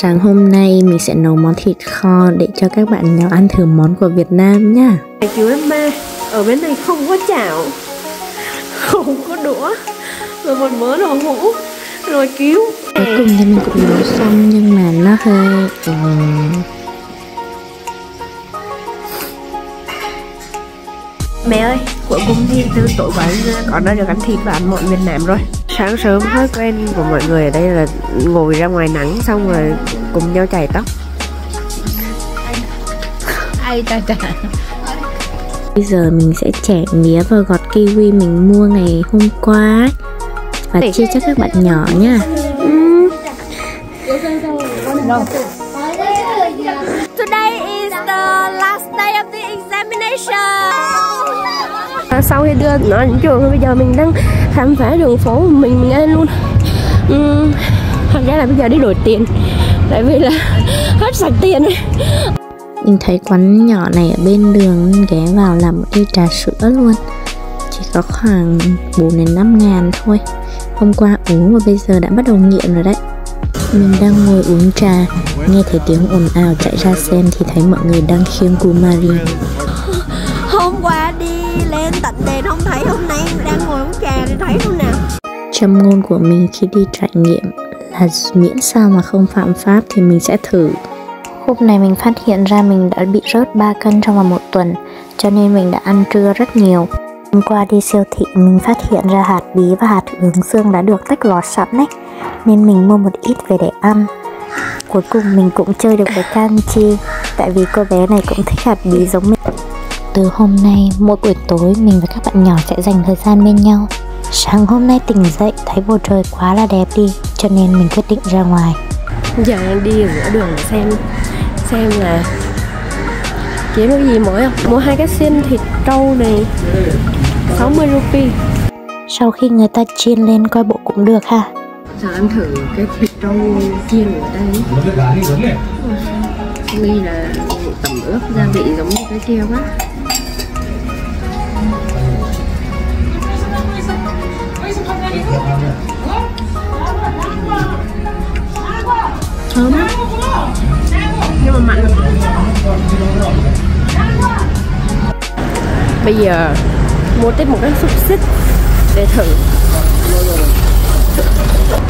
Sáng hôm nay mình sẽ nấu món thịt kho để cho các bạn nhỏ ăn thử món của Việt Nam nha Cứu em ma, ở bên này không có chảo Không có đũa Rồi một mớ đồ hũ Rồi cứu. Cuối cùng thì mình cũng nấu xong nhưng mà nó hơi uh, Mẹ ơi, cuối cùng thì từ tối qua con đã được ăn thịt và ăn món Việt Nam rồi Sáng sớm thói quen của mọi người ở đây là ngồi ra ngoài nắng xong rồi cùng nhau chải tóc. Ai ta ta Bây giờ mình sẽ chẻ mía và gọt kiwi mình mua ngày hôm qua Và chia cho các bạn nhỏ nha. Today is the last day of the examination sau khi đưa nó đến trường. Bây giờ mình đang khám phá đường phố của mình mình ăn luôn. Uhm, Thật ra là bây giờ đi đổi tiền Tại vì là hết sạch tiền Mình thấy quán nhỏ này ở bên đường ghé vào làm một ly trà sữa luôn. Chỉ có khoảng 4 đến 5 ngàn thôi. Hôm qua uống và bây giờ đã bắt đầu nghiện rồi đấy. Mình đang ngồi uống trà Nghe thấy tiếng ồn ào chạy ra xem thì thấy mọi người đang khiêng Kumari tận đền không thấy Hôm nay đang ngồi uống trà thì thấy không nào? Châm ngôn của mình khi đi trải nghiệm là miễn sao mà không phạm pháp thì mình sẽ thử. Hôm nay mình phát hiện ra mình đã bị rớt 3 cân trong vòng một tuần Cho nên mình đã ăn trưa rất nhiều. Hôm qua đi siêu thị mình phát hiện ra hạt bí và hạt hướng dương đã được tách vỏ sẵn đấy Nên mình mua một ít về để ăn. Cuối cùng mình cũng chơi được với Kang Chi Tại vì cô bé này cũng thích hạt bí giống mình Từ hôm nay, mỗi buổi tối mình và các bạn nhỏ sẽ dành thời gian bên nhau. Sáng hôm nay tỉnh dậy thấy bầu trời quá là đẹp đi Cho nên mình quyết định ra ngoài. Giờ đi ở giữa đường xem Xem là Kiếm được gì mới không? Mua hai cái xiên thịt trâu này 60 rupee. Sau khi người ta chiên lên coi bộ cũng được ha. Giờ ăn thử cái thịt trâu chiên ta ấy Nghi là tẩm ướp gia vị giống như cái kia quá Bây giờ mua tiếp một cái xúc xích để thử.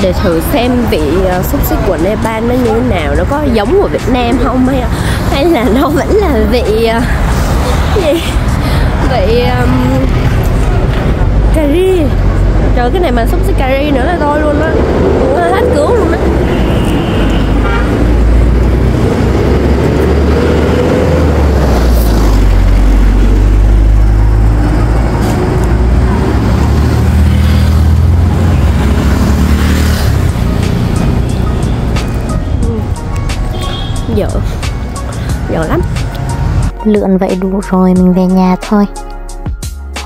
Để thử xem vị ờ, xúc xích của Nepal nó như thế nào. Nó có giống của Việt Nam không hay hay là nó vẫn là vị ờ, gì? Vị um, cà ri trời cái này mà xúc xích cà ri nữa là thôi luôn á. Hết cứu luôn á. Dở. Dở lắm. Lượn vậy đủ rồi mình về nhà thôi.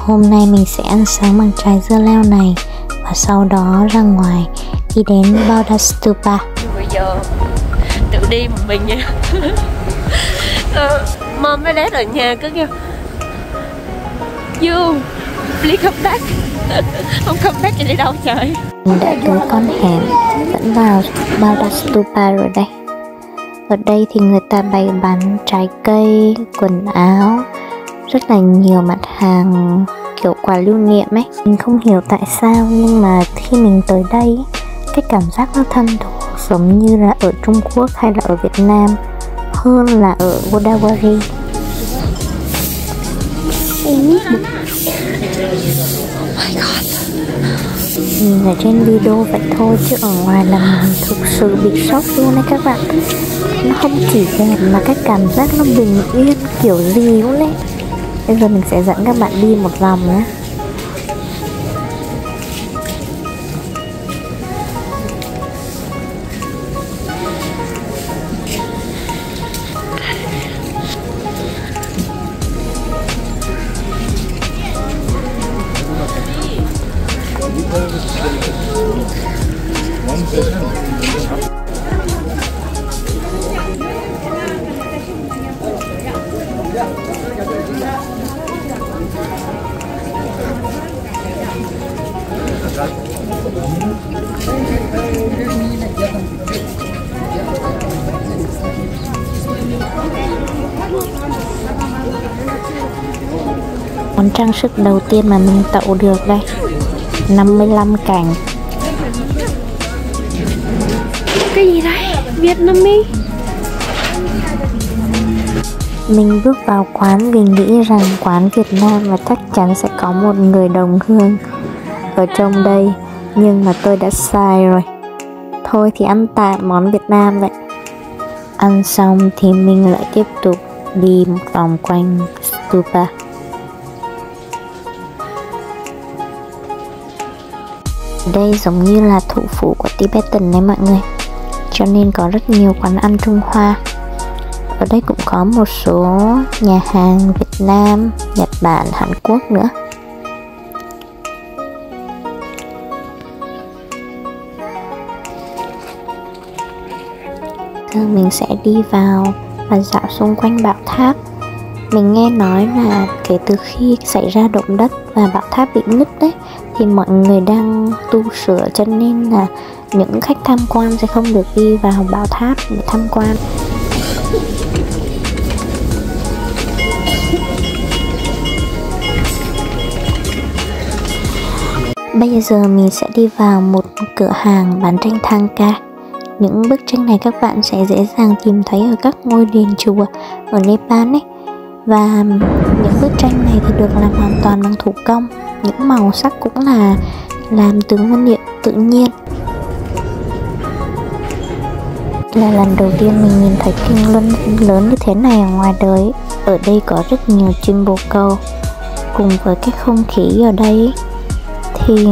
Hôm nay mình sẽ ăn sáng bằng trái dưa leo này Và sau đó ra ngoài đi đến Buddha Stupa bây giờ tự đi một mình nha uh, mom với dad ở nhà cứ kêu you please come back. Không come back thì đi đâu trời? Mình đã tới con hẻm dẫn vào Buddha Stupa rồi đây ở đây thì người ta bày bán trái cây, quần áo Rất là nhiều mặt hàng kiểu quà lưu niệm ấy Mình không hiểu tại sao nhưng mà khi mình tới đây Cái cảm giác nó thân thuộc giống như là ở Trung Quốc hay là ở Việt Nam Hơn là ở Godawari. Oh my god Nhìn ở trên video vậy thôi, chứ ở ngoài là mình thực sự bị sốc luôn đấy các bạn. Nó không chỉ đẹp mà cái cảm giác nó bình yên kiểu gì cũng đấy. Bây giờ mình sẽ dẫn các bạn đi một vòng nhé. Món trang sức đầu tiên mà mình tậu được đây. 55 cành Cái gì đấy? Vietnamese Mình bước vào quán vì nghĩ rằng quán Việt Nam và chắc chắn sẽ có một người đồng hương ở trong đây. Nhưng mà tôi đã sai rồi. Thôi thì ăn tạm món Việt Nam vậy. Ăn xong thì mình lại tiếp tục đi một vòng quanh stupa Đây giống như là thủ phủ của Tibetan đấy mọi người. Cho nên có rất nhiều quán ăn Trung Hoa. Ở đây cũng có một số nhà hàng Việt Nam, Nhật Bản, Hàn Quốc nữa. Giờ mình sẽ đi vào và dạo xung quanh bảo tháp mình nghe nói là kể từ khi xảy ra động đất và bảo tháp bị nứt đấy, thì mọi người đang tu sửa cho nên là những khách tham quan sẽ không được đi vào bảo tháp để tham quan. Bây giờ mình sẽ đi vào một cửa hàng bán tranh thang ca. Những bức tranh này các bạn sẽ dễ dàng tìm thấy ở các ngôi đền chùa ở Nepal ấy và những bức tranh này thì được làm hoàn toàn bằng thủ công. Những màu sắc cũng là làm từ nguyên liệu tự nhiên. Là lần đầu tiên mình nhìn thấy kinh luân lớn như thế này ở ngoài đời. Ở đây có rất nhiều chim bồ câu. Cùng với cái không khí ở đây, thì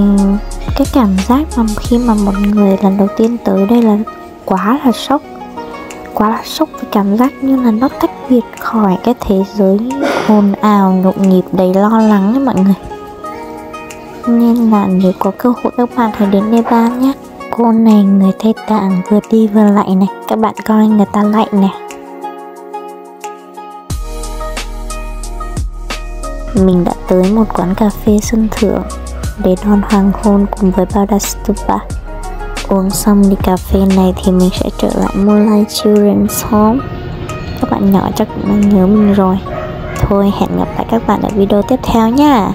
cái cảm giác mà khi mà một người lần đầu tiên tới đây là quá là sốc. Quá là sốc với cảm giác như là nó tách biệt khỏi cái thế giới ồn ào, nhộn nhịp đầy lo lắng nha mọi người. Nên là nếu có cơ hội các bạn hãy đến Nepal nhé. Cô này người Tây Tạng vừa đi vừa lạy này. Các bạn coi người ta lạy này. Mình đã tới một quán cà phê sân thượng để đón hoàng hôn cùng với Badastupa uống xong đi cà phê này thì mình sẽ trở lại Moonlight Children's Home các bạn nhỏ chắc cũng nhớ mình rồi. Thôi, hẹn gặp lại các bạn ở video tiếp theo nha.